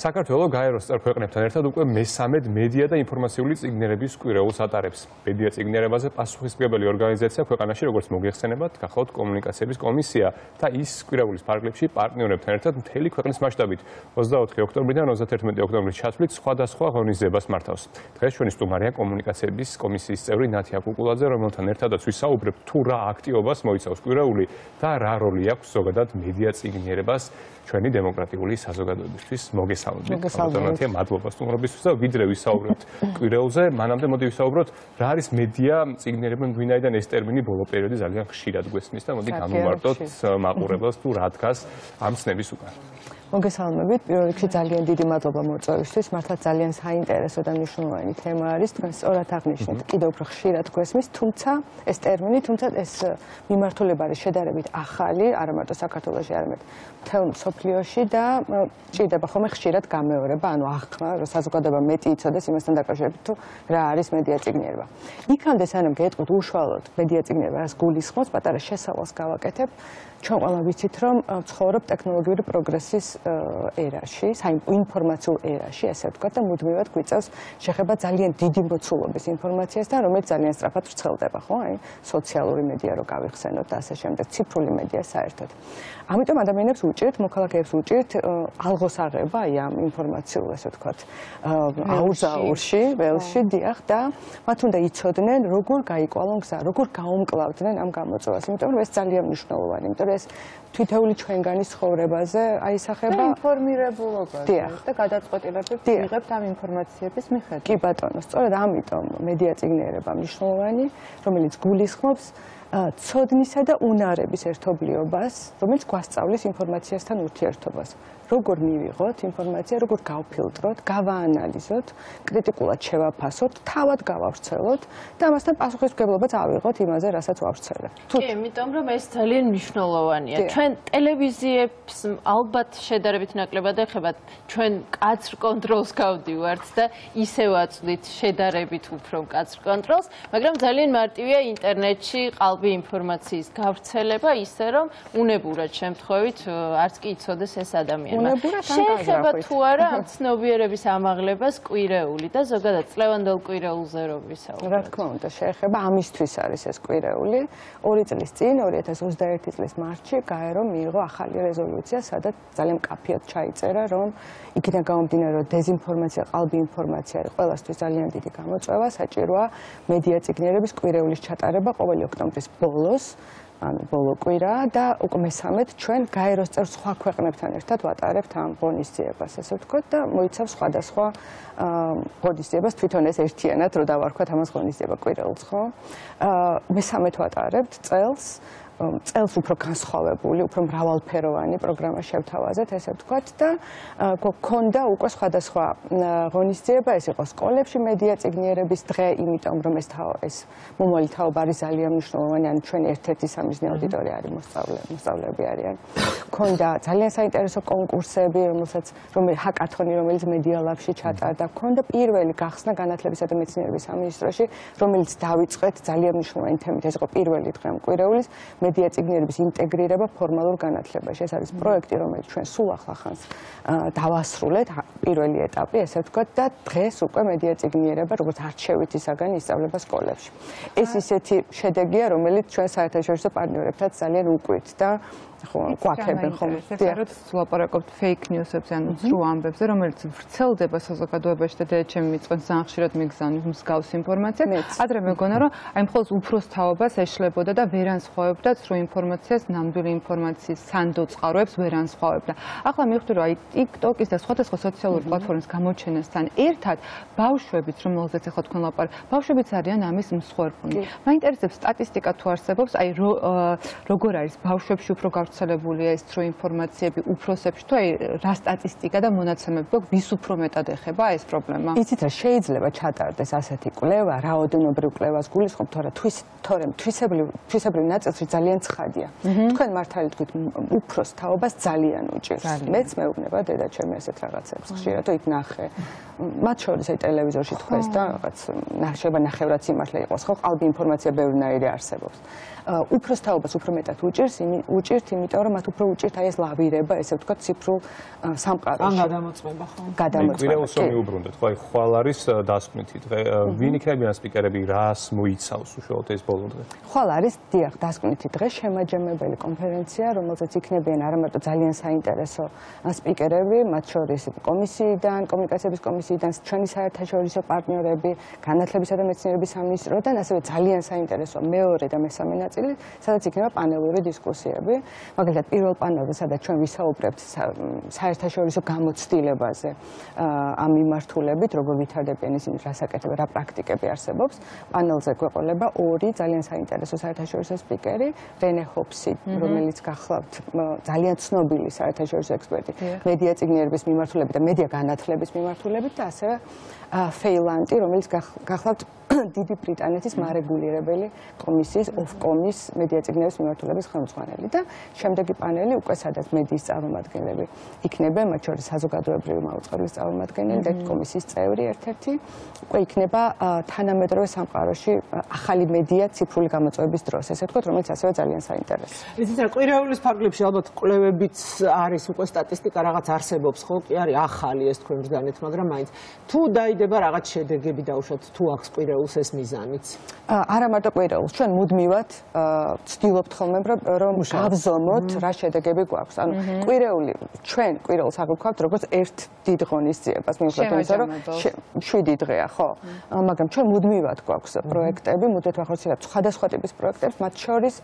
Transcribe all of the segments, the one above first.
საქართველო გაეროს წარქვეყნებთან ერთად უკვე მესამედ მედია და ინფორმაციული წიგნერების კვირეულს ატარებს. მედია წიგნერებაზე პასუხისმგებელი ორგანიზაცია ქვეყანაში, როგორც მოგეხსენებათ, გახლავთ კომუნიკაციების კომისია და ის კვირეულის ფარგლებში პარტნიორებთან ერთად მთელი ქვეყნის მასშტაბით 24 ოქტომბრიდან 31 ოქტომბრის ჩათვლით სხვადასხვა ღონისძიებას მართავს. დღეს ჩვენი სტუმარია კომუნიკაციების კომისიის წევრი ნათია კუკულაძე, რომელთან ერთადაც ვისაუბრებთ თუ რა აქტივობას მოიცავს კვირეული და რა როლი აქვს ზოგადად მედია წიგნერებას ჩვენი დემოკრატიული საზოგადოებისთვის. მოგესალმებით. მოგესალმებით. მადლობა სტუმრობისთვის და ვიდრე ვისაუბრებთ კვირეულზე, მანამდე მოდი ვისაუბროთ რა არის მედია წიგნერები, ვინაიდან ეს ტერმინი ბოლო პერიოდი ძალიან ხშირად გვესმის და მოდი განვმარტოთ მაყურებელს თუ რა დგას ამ ცნების უკან. მოგესალმებით. პირველ რიგში ძალიან დიდი მადლობა მოწვევისთვის. მართლა ძალიან საინტერესო და მნიშვნელოვანი თემა არის. თქვენ სწორად აღნიშნეთ, კიდევ უფრო ხშირად გვესმის, თუმცა ეს ტერმინი, თუმცა ეს მიმართულება არის შედარებით ახალი, არა მარტო საქართველოში, არამედ მთელ მსოფლიოში და ჭირდება ხოლმე ხშირად გამეორება, ანუ ახლა საზოგადოება მეტი იცოდეს იმასთან დაკავშირებით, თუ რა არის მედია წიგნიერება. იქამდე სანამ გეტყვით უშუალოდ მედია წიგნიერება, რას გულისხმობს, პატარა შესავალს გავაკეთებ. ჩვენ ყველა ვიცით, რომ ცხოვრობ ტექნოლოგიური პროგრესის ერაში, საინფორმაციულ ერაში, ასე ვთქვათ, და მუდმივად გვიწევს შეხება ძალიან დიდი მოცულობის ინფორმაციასთან, რომელიც ძალიან სწრაფად ვრცელდება, ხო? აი, სოციალური მედია რო გავიხსენოთ და ასე შემდეგ, ციფრული მედია საერთოდ. ამიტომ ადამიანებს უჭირთ, მოქალაქეებს უჭირთ ალღოს აღება აი ამ ინფორმაციულ, ასე ვთქვათ, აუზაურში, ველში, დიახ, და მათ უნდა იცოდნენ, როგორ გაიკვალონ გზა, როგორ გაუმკლავდნენ ამ გამოწვევას, იმიტომ რომ ეს ძალიან მნიშვნელოვანია, იმიტომ რომ ეს თვითეული ჩვენგანი ცხოვრებაზე აისახება ინფორმირებულობაზე და გადაწყვეტილებებს იღებთ ამ ინფორმაციების მიხედვით. კი ბატონო, სწორედ ამიტომ მედია წიგნიერება მნიშვნელოვანი, რომელიც გულისხმობს ცოდნისა და უნარების ერთობლიობას, რომელიც გვასწავლის ინფორმაციასთან ურთიერთობას. როგორ მივიღოთ ინფორმაცია, როგორ გავფილტროთ, გავაანალიზოთ, კრიტიკულად შევაფასოთ, თავად გავავრცელოთ და ამასთან პასუხისმგებლობაც ავიღოთ იმაზე, რასაც ვავრცელებთ. კი, იმიტომ რომ ეს ძალიან მნიშვნელოვანია. ჩვენ ტელევიზიებს ალბათ შედარებით ნაკლებად ეხებათ, ჩვენ კაცრ კონტროლს გავდივართ და ისე ვაწვდით შედარებით უფრო კაცრ კონტროლს, მაგრამ ძალიან მარტივია ინტერნეტში ყალბი ინფორმაციის გავრცელება ისე რომ უნებურად შემთხვევით არც კი იცოდეს ეს ადამიანი. დაუნებურად ან გაზრახვით. შეეხება თუ არა ამ ცნობიერების ამაღლებას კვირეული და ზოგადად წლევანდელ კვირეულზე რომ ვისაუბრებთ. რა თქმა უნდა, შეეხება ამისთვის არის ეს კვირეული. 2 წლის წინ 2021 წლის მარტში გაერო მიიღო ახალი რეზოლუცია, სადაც ძალიან კაფიად ჩაიწერა, რომ იქიდან გამომდინარე, რომ დეзинფორმაცია, ყალბი ინფორმაცია არის ყველასთვის ძალიან დიდი გამოწვევა, საჭიროა მედია წიგნიერების კვირეულის ჩატარება ყოველი ოქტომბრის ბოლოს ანუ ბოლო კვირა და უკვე მესამედ ჩვენ გაეროს წევრ სხვა ქვეყნებთან ერთად ვატარებთ ამ ღონისძიებას, ასე ვთქვათ და მოიცავს სხვადასხვა ღონისძიებას თვითონ ეს ერთიანად რო დავარქვათ ამას ღონისძიება კვირეულს, ხო? აა მესამედ ვატარებთ წელს წელს უფრო განსხვავებული, უფრო მრავალფეროვანი პროგრამა შევთავაზეთ, ესე ვთქვათ და გქონდა უკვე სხვადასხვა ღონისძიება, ეს იყო სკოლებში მედია წიგნიერების დღე, იმიტომ რომ ეს ეს მომავალი თაობა არის ძალიან მნიშვნელოვანი, ანუ ჩვენ ერთ-ერთი სამიზნე აუდიტორია არის მოსწავლე, მოსწავლეები არიან. გქონდა ძალიან საინტერესო კონკურსები, რომელსაც რომელი ჰაკათონი, რომელიც მედია ლაბში ჩატარდა, გქონდა პირველი გახსნა განათლებისა და მეცნიერების სამინისტროში, რომელიც დავიწყეთ ძალიან მნიშვნელოვანი თემით, ეს იყო პირველი დღე მკვირეულის. მედია ციგნიერების ინტეგრირება ფორმალურ განათლებაში. ეს არის პროექტი, რომელიც ჩვენ სულ ახლახანს დავასრულეთ, პირველი ეტაპი, ესე ვთქვათ, და დღეს უკვე მედია ციგნიერება, როგორც არჩევითი საგანი ისწავლება სკოლებში. ეს ისეთი შედეგია, რომელიც ჩვენ საერთაშორისო პარტნიორებთან ძალიან უკვით და ხო კვაკებენ ხომ დიახ ლაპარაკობთ fake news-ებზე ანუ ძრუ ამბებზე რომელიც ვრცელდება საზოგადოებაში და დედაჩემი მიწყენს ზანხშირად მიგზავნის მსგავს ინფორმაციას ადრე მეგონა რომ აი მხოლოდ უფროს თაობას ეშლებოდა და ვერ ანსხვავებდა ძრუ ინფორმაციას ნამდვილი ინფორმაციის სანდო წყაროებს ვერ ანსხვავებდა ახლა მივხვდი რომ აი TikTok-ის და სხვადასხვა სოციალური პლატფორმის გამოჩენასთან ერთად ბავშვებიც რომელზეც ახლა თქვენ ლაპარაკობთ ბავშვებიც არიან ამის მსხვერპლი. მაინტერესებს სტატისტიკა თუ არსებობს აი როგორ არის ბავშვებში უფრო გავ გავრცელებულია ეს თრო ინფორმაციები უფროსებში თუ აი რა სტატისტიკა და მონაცემები გვაქვს ვის უფრო მეტად ეხება ეს პრობლემა? იცით რა შეიძლება ჩატარდეს ასეთი კვლევა რაოდენობრივ კვლევას გულისხმობ თორე თვის თორემ თვისებრივ თვისებრივ ნაწილში ძალიან ცხადია. თქვენ მართალი თქვით უფროს თაობას ძალიან უჭირს მეც მეუბნება დედა ჩემი ასეთ რაღაცებს ხშირად თუ იქ ნახე. მათ შორის აი ტელევიზორში თქვენს და რაღაც შეიძლება ნახევრად სიმართლე იყოს ხო? ყალბი ინფორმაცია ბევრნაირი არსებობს უფროს თაობას უფრო მეტად უჭირს უჭირთ იმ იმიტომ რომ მათ უფრო უჭირთ აი ეს ლავირება, ესე ვთქვათ, ციფრულ სამყაროში. ან გადამოწმება ხო? გადამოწმება. კვირეულსო მიუბრუნდეთ, ხო, აი ხვალ არის დასკვნითი დღე. ვინ იქნებიან სპიკერები, რას მოიცავს უშუალოდ ეს ბოლო დღე? ხვალ არის დიახ, დასკვნითი დღე, შემაჯამებელი კონფერენცია, რომელზეც იქნებიან არა მარტო ძალიან საინტერესო სპიკერები, მათ შორის კომისიიდან, კომუნიკაციების კომისიიდან, ჩვენი საერთაშორისო პარტნიორები, განათლებისა და მეცნიერების სამინისტროდან, ასევე ძალიან საინტერესო მეორე და მესამე ნაწილი, სადაც იქნება პანელური დისკუსიები. მაგალითად, პირველ პანელზე, სადაც ჩვენ ვისაუბრებთ საერთაშორისო გამოცდილებაზე ამ მიმართულებით, როგორ ვითარდებიან ისინი, რა საკეთებენ, რა პრაქტიკები არსებობს. პანელზე გვეყოლება ორი ძალიან საინტერესო საერთაშორისო სპიკერი, რენე ჰოპსი, რომელიც გახლავთ ძალიან ცნობილი საერთაშორისო ექსპერტი მედია ციგნიერების მიმართულებით და მედია განათლების მიმართულებით და ასევე ფეილანტი, რომელიც გახლავთ დიდი ბრიტანეთის მარეგულირებელი კომისიის ოფკომის მედია ციგნების მიმართულების ხელმძღვანელი და შემდეგი პანელი უკვე სადაც მედიის წარმომადგენლები იქნება, მათ შორის საზოგადოებრივი მაუწყებლის წარმომადგენელი და კომისიის წევრი ერთ-ერთი, უკვე იქნება თანამედროვე სამყაროში ახალი მედია ციფრული გამოწვევების დროს, ესე ვთქვათ, რომელიც ასევე ძალიან საინტერესოა. იცით რა, კვირეულის ფარგლებში ალბათ კვლევებიც არის უკვე სტატისტიკა რაღაც არსებობს, ხო, კი არის ახალი ეს თქვენ ბრძანეთ, მაგრამ მაინც თუ დაიდება რაღაც შედეგები დაუშვათ თუ აქვს კვირეულ კვირეულს ეს მიზანიც? არა მარტო კვირეულს, ჩვენ მუდმივად ვცდილობთ ხოლმე რომ გავზომოთ რა შედეგები გვაქვს. ანუ კვირეული ჩვენ კვირეულს აღვქვათ როგორც ერთ დიდ ღონისძიებას, მიუხედავად იმისა, რომ 7 დღეა, ხო? მაგრამ ჩვენ მუდმივად გვაქვს პროექტები, მუდმივად ვახორციელებთ სხვადასხვა ტიპის პროექტებს, მათ შორის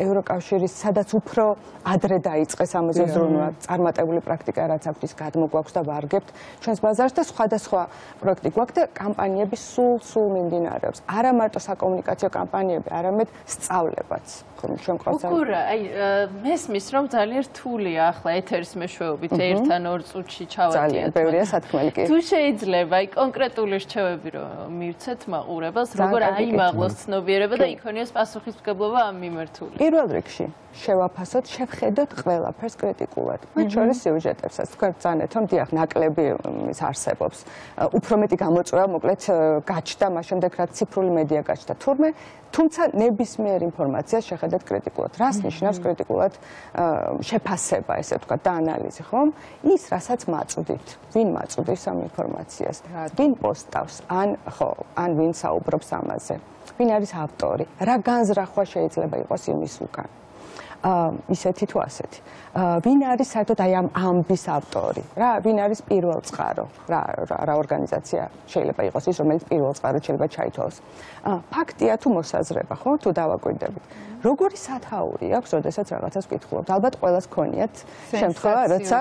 ევროკავშირის სადაც უფრო ადრე დაიწყეს ამაზე ზრუნვა, წარმატებული პრაქტიკა რაც აქვს ის გადმოგვაქვს და ვარგებთ. ჩვენს ბაზარს და სხვადასხვა პროექტი გვაქვს და კამპანიები სულ სულ მიმდინარეობს. არა მარტო საკომუნიკაციო კამპანიები, არამედ სწავლებაც. ჩვენ ყავს. უკურა, აი მესმის რომ ძალიან რთულია ახლა ეთერის მეშვეობით ერთთან ორ წუთში ჩავატიოთ. ძალიან ბევრია სათქმელი კი. თუ შეიძლება აი კონკრეტული რჩევები რომ მივცეთ მაყურებელს, როგორ აიმაღლოს ცნობიერება და იქონიოს პასუხისმგებლობა ამ მიმართულებით. პირველ რიგში შევაფასოთ, შევხედოთ ყველაფერს კრიტიკულად. მათ შორის სიუჟეტებსაც თქვენ ბრძანეთ, რომ დიახ, ნაკლები ის არსებობს. უფრო მეტი გამოწვევა მოკლედ გაჩნდა, მას შემდეგ რაც ციფრული მედია გაჩნდა. თურმე, თუმცა ნებისმიერ ინფორმაციას შეხედეთ კრიტიკულად. რას ნიშნავს კრიტიკულად შეფასება, ესე ვთქვა, და ანალიზი, ხომ? ის, რასაც მაწვდით. ვინ მაწვდის ამ ინფორმაციას? ვინ პოსტავს? ან ხო, ან ვინ საუბრობს ამაზე? ვინ არის ავტორი? რა განზრახვა შეიძლება იყოს იმის უკან? ისეთი თუ ასეთი. ვინ არის საერთოდ აი ამ ამბის ავტორი? რა, ვინ არის პირველ წყარო? რა რა ორგანიზაცია შეიძლება იყოს ის, რომელიც პირველ წყარო შეიძლება ჩაითვალოს? ფაქტია თუ მოსაზრება, ხო? თუ დავაკვირდებით. როგორი სათაური აქვს, ოდესაც რაღაცას ვკითხულობთ? ალბათ ყველას ქონიათ შემთხვევა, როცა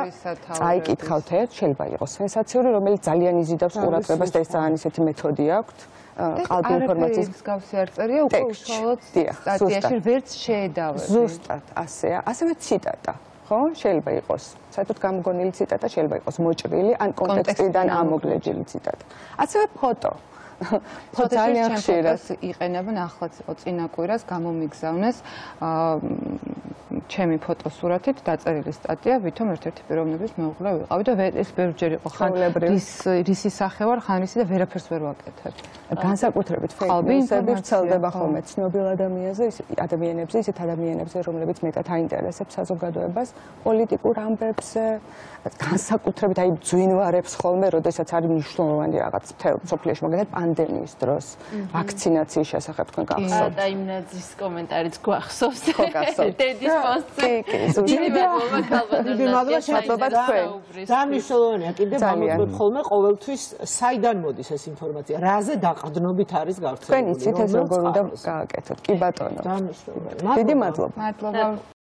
წაიკითხავთ ერთ, შეიძლება იყოს სენსაციური, რომელიც ძალიან იზიდავს ყურადღებას და ეს ძალიან ისეთი მეთოდი აქვს. ყალბი ინფორმაციის მსგავსი არ წერია უკვე უშუალოდ სტატიაში ვერც შეედავე. ზუსტად ასეა ასევე ციტატა ხო? შეიძლება იყოს საერთოდ გამგონილი ციტატა შეიძლება იყოს მოჭრილი ან კონტექსტიდან. ამოგლეჯილი ციტატა. ასევე ფოტო ძალიან ხშირად იყენებენ ახლაც წინა კვირას გამომიგზავნეს ჩემი ფოტოსურათით დაწერილი სტატია, ვითომ ერთ-ერთი პიროვნების მეუღლე ვიყავი და ეს ბევრჯერ იყო ხან ის რისი სახე ვარ, ხან რისი და ვერაფერს ვერ ვაკეთებ. განსაკუთრებით ფეიქნიუსები ვრცელდება ხოლმე ცნობილ ადამიანებზე, ის ადამიანებზე, ისეთ ადამიანებზე, რომლებიც მეტად აინტერესებს საზოგადოებას, პოლიტიკურ ამბებზე, განსაკუთრებით აი ძვინვარებს ხოლმე, როდესაც არის მნიშვნელოვანი რაღაც თელ სოფლიოში, მაგალითად პანდემიის დროს, ვაქცინაციის შესახებ თქვენ გახსოვთ. და იმ ნაძის კომენტარიც გვახსოვს. ხო, გახსოვთ. დედის პოსტი. კი, კი, მადლობა თქვენ. დამისლოვანია კიდე მომგვიყვ ხოლმე ყოველთვის საიდან მოდის ეს ინფორმაცია? რაზე დაყრდნობით არის გავრცელებული? თქვენ იცით ეს როგორ უნდა გააკეთოთ? კი ბატონო. დამისლოვანია. დიდი მადლობა. მადლობა.